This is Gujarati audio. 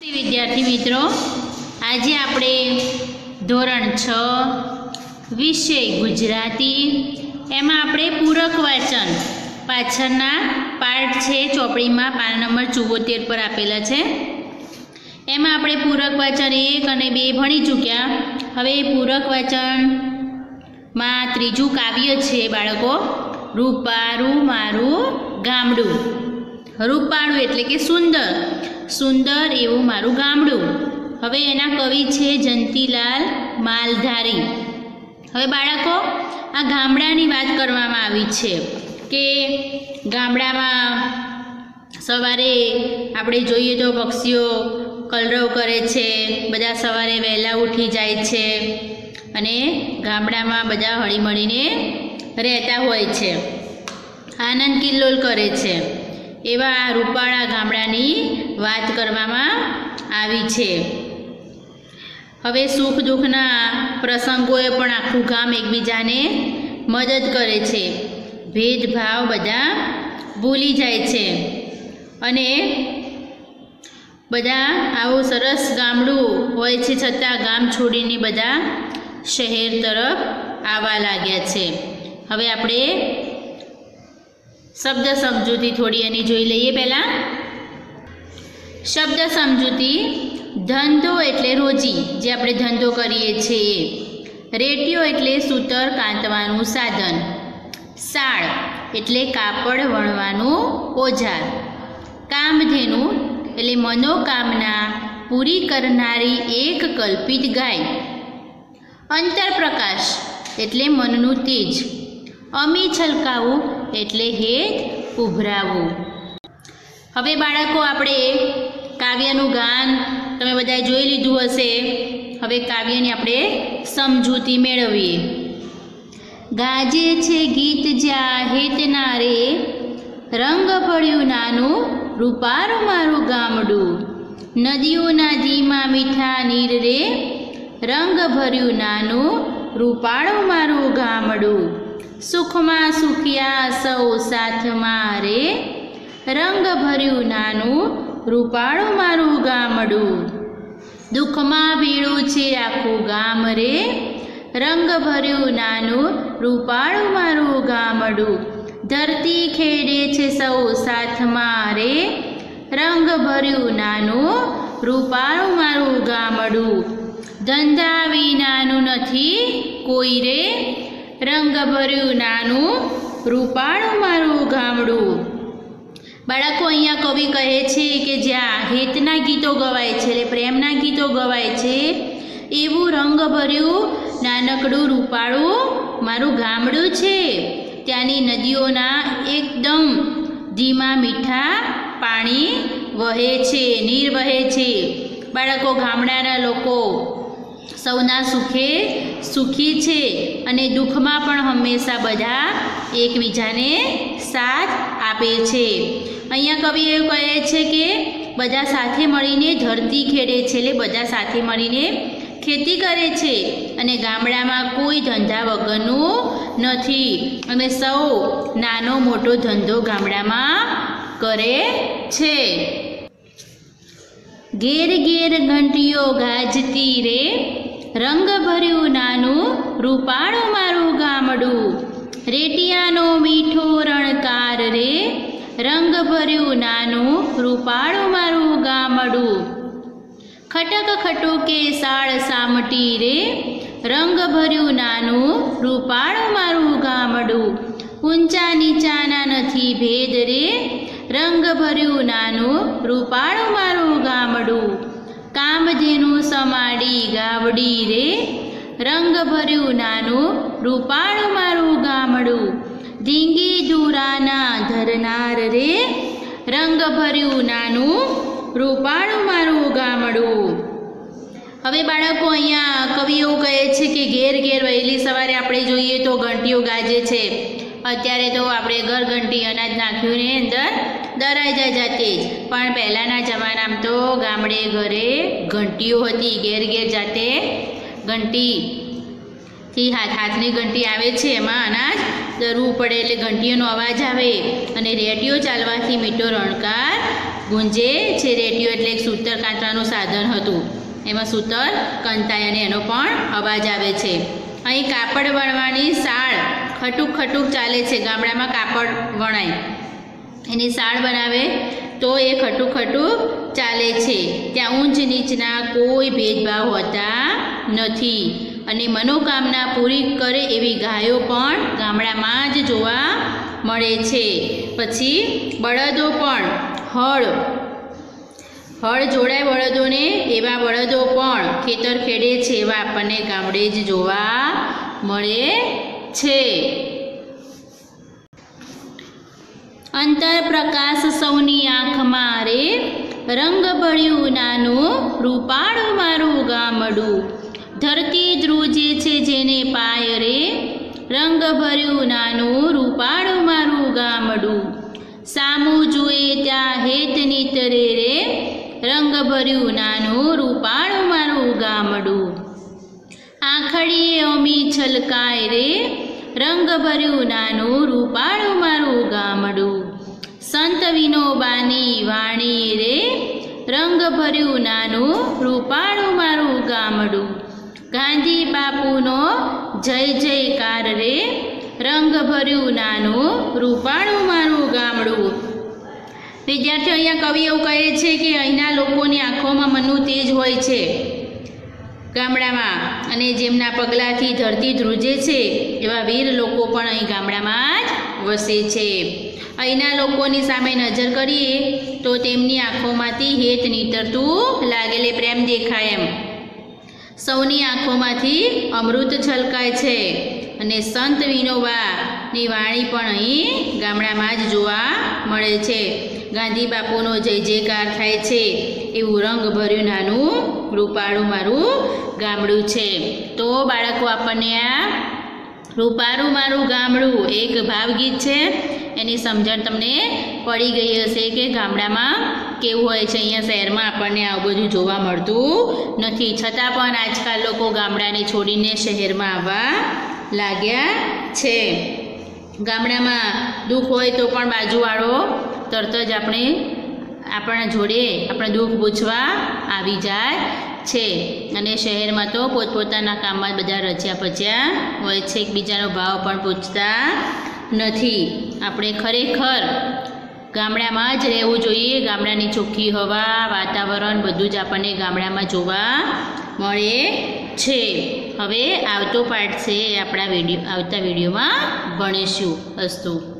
વિદ્યાર્થી મિત્રો, આજે આપણે ધોરણ છ, વિષય ગુજરાતી. એમાં આપણે પૂરક વાચન. પાછળના પાર્ટ છે ચોપડીમાં, પાન નંબર ચુંવોતેર પર આપેલા છે. એમાં આપણે પૂરક વાચન એક અને બે ભણી ચૂક્યા. હવે પૂરક વાચનમાં ત્રીજું કાવ્ય છે, બાળકો. રૂપારું મારું ગામડું. રૂપાળું એટલે કે સુંદર. સુંદર એવું મારું ગામડું. હવે એના કવિ છે જંતીલાલ માલધારી. હવે બાળકો, આ ગામડાની વાત કરવામાં આવી છે કે ગામડામાં સવારે આપણે જોઈએ તો પક્ષીઓ કલરવ કરે છે, બધા સવારે વહેલા ઉઠી જાય છે અને ગામડામાં બધા હળીમળીને રહેતા હોય છે. આનંદ કિલ્લોલ કરે છે. એવા રૂપાળા ગામડાની વાત કરવામાં આવી છે. હવે સુખ દુઃખના પ્રસંગોએ પણ આખું ગામ એકબીજાને મદદ કરે છે. ભેદભાવ બધા ભૂલી જાય છે. અને બધા આવું સરસ ગામડું હોય છે છતાં ગામ છોડીને બધા શહેર તરફ આવવા લાગ્યા છે. હવે આપણે શબ્દ સમજૂતી થોડી એની જોઈ લઈએ પહેલાં. શબ્દ સમજૂતી ધંધો એટલે રોજી, જે આપણે ધંધો કરીએ છીએ. રેટિયો એટલે સૂતર કાંતવાનું સાધન. સાળ એટલે કાપડ વણવાનું ઓજાર. કામધેનું એટલે મનોકામના પૂરી કરનારી એક કલ્પિત ગાય. અંતરપ્રકાશ એટલે મનનું તેજ. અમી છલકાવું એટલે હેત ઉભરાવું. હવે બાળકો, આપણે કાવ્યનું ગાન તમે બધાએ જોઈ લીધું હશે. હવે કાવ્યની આપણે સમજૂતી મેળવીએ. ગાજે છે ગીત જ્યાં હેતના રે રંગ ભળ્યું નાનું રૂપારું મારું ગામડું. નદીઓના ધીમા મીઠા નીર રે, રંગ ભર્યું નાનું રૂપાળું મારું ગામડું. સુખમાં સુખિયા સૌ સાથમાં રે રંગ ભર્યું નાનું રૂપાળું મારું ગામડું. દુઃખમાં ભીડું છે આખું ગામ રે. રંગ ભર્યું નાનું રૂપાળું મારું ગામડું. ધરતી ખેડે છે સૌ સાથમાં રે રંગ ભર્યું નાનું રૂપાળું મારું ગામડું. ધંધા વિનાનું નથી કોઈ રે. રંગ ભર્યું નાનું રૂપાળું મારું ગામડું. બાળકો અહીંયા કવિ કહે છે કે જ્યાં હેતના ગીતો ગવાય છે એટલે પ્રેમના ગીતો ગવાય છે, એવું રંગભર્યું નાનકડું રૂપાળું મારું ગામડું છે. ત્યાંની નદીઓના એકદમ ધીમા મીઠા પાણી વહે છે, નીર વહે છે. બાળકો ગામડાના લોકો સૌના સુખે સુખી છે અને દુઃખમાં પણ હંમેશા બધા એકબીજાને સાથ આપે છે. અહીંયા કવિ એવું કહે છે કે, બધા સાથે મળીને ધરતી ખેડે છે એટલે બધા સાથે મળીને ખેતી કરે છે અને ગામડામાં કોઈ ધંધા વગરનું નથી. અને સૌ નાનો મોટો ધંધો ગામડામાં કરે છે. ઘેર ઘેર ઘંટીઓ ગાજતી રે રંગ ભર્યું નાનું રૂપાળું મારું ગામડું. રેટિયાનો મીઠો રણકાર રે રંગ ભર્યું નાનું રૂપાળું મારું ગામડું. ખટક ખટુકે સાળ સામટી રે રંગ ભર્યું નાનું રૂપાળું મારું ગામડું. ઊંચા નીચાના નથી ભેદ રે રંગ ભર્યું નાનું રૂપાળું મારું ગામડું. કામધેનું સમાડી ગાવડી રે. રંગ ભર્યું નાનું રૂપાળું મારું ગામડું. ધીંગી દૂરાના ધરનાર રે. રંગ ભર્યું નાનું રૂપાળું મારું ગામડું. હવે બાળકો અહીંયા કવિઓ કહે છે કે ઘેર ઘેર વહેલી સવારે આપણે જોઈએ તો ઘંટીઓ ગાજે છે. અત્યારે તો આપણે ઘર ઘંટી અનાજ નાખ્યું ને અંદર દરાઈ જાય જાતે જ. પણ પહેલાંના જમાનામાં તો ગામડે ઘરે ઘંટીઓ હતી, ઘેર ઘેર જાતે ઘંટીથી હાથ હાથની ઘંટી આવે છે, એમાં અનાજ દરવું પડે એટલે ઘંટીઓનો અવાજ આવે અને રેડિયો ચાલવાથી મીઠો રણકાર ગુંજે છે. રેડિયો એટલે એક સૂતર કાંતવાનું સાધન હતું. એમાં સૂતર, કંતાય અને એનો પણ અવાજ આવે છે. અહીં કાપડ વણવાની સાળ ખટુક ખટુક ચાલે છે. ગામડામાં કાપડ વણાય. એની સાળ બનાવે તો એ ખટું ખટું ચાલે છે. ત્યાં ઊંચ નીચના કોઈ ભેદભાવ હોતા નથી. અને મનોકામના પૂરી કરે એવી ગાયો પણ ગામડામાં જ જોવા મળે છે. પછી બળદો પણ, હળ. હળ જોડાય બળદોને એવા બળદો પણ ખેતર ખેડે છે એવા આપણને ગામડે જ જોવા મળે છે. અંતર પ્રકાશ સૌની આંખમાં રે રંગ ભળ્યું નાનું રૂપાળું મારું ગામડું. ધરતી ધ્રુજે છે જેને પાય રે રંગ ભર્યું નાનું રૂપાળું મારું ગામડું. સામું જુએ ત્યાં હેત નીતરે રે રંગ ભર્યું નાનું રૂપાળું મારું ગામડું. આંખડીએ અમી છલકાય રે રંગ ભર્યું નાનું રૂપાળું મારું ગામડું. વિનોબાની વાણી રે રંગ ભર્યું નાનું રૂપાળું મારું ગામડું. ગાંધી બાપુનો જય જયકાર રે રંગ ભર્યું નાનું રૂપાળું મારું ગામડું. વિદ્યાર્થીઓ, અહીંયા કવિ એવું કહે છે કે અહીંના લોકોની આંખોમાં મનનું તેજ હોય છે. ગામડામાં અને જેમના પગલાંથી ધરતી ધ્રુજે છે, એવા વીર લોકો પણ અહીં ગામડામાં જ વસે છે. અહીંના લોકોની સામે નજર કરીએ તો તેમની આંખોમાંથી હેત નીતરતું લાગેલે પ્રેમ દેખાય એમ. સૌની આંખોમાંથી અમૃત છલકાય છે અને સંત વિનોબાની વાણી પણ અહીં ગામડામાં જ જોવા મળે છે. ગાંધી બાપુનો જય જયકાર થાય છે એવું રંગ ભર્યું નાનું રૂપાળું મારું ગામડું છે. તો બાળકો, આપણને આ રૂપારું મારું ગામડું એક ભાવગીત છે. એની સમજણ તમને પડી ગઈ હશે કે ગામડામાં કેવું હોય છે. અહીંયા શહેરમાં આપણને આવું બધું જોવા મળતું નથી. છતાં પણ આજકાલ લોકો ગામડાને છોડીને શહેરમાં આવવા લાગ્યા છે. ગામડામાં દુઃખ હોય તો પણ બાજુવાળો તરત જ આપણે આપણા જોડે આપણે દુઃખ પૂછવા આવી જાય છે. અને શહેરમાં તો પોતપોતાના કામમાં બધા રચ્યા પચ્યા હોય છે. એકબીજાનો ભાવ પણ પૂછતા નથી. આપણે ખરેખર ગામડામાં જ રહેવું જોઈએ. ગામડાની ચોખ્ખી હવા, વાતાવરણ બધું જ આપણને ગામડામાં જોવા મળે છે. હવે આવતો પાઠ છે આપણા વીડિયો, આવતા વિડીયોમાં ભણીશું અસ્તુ.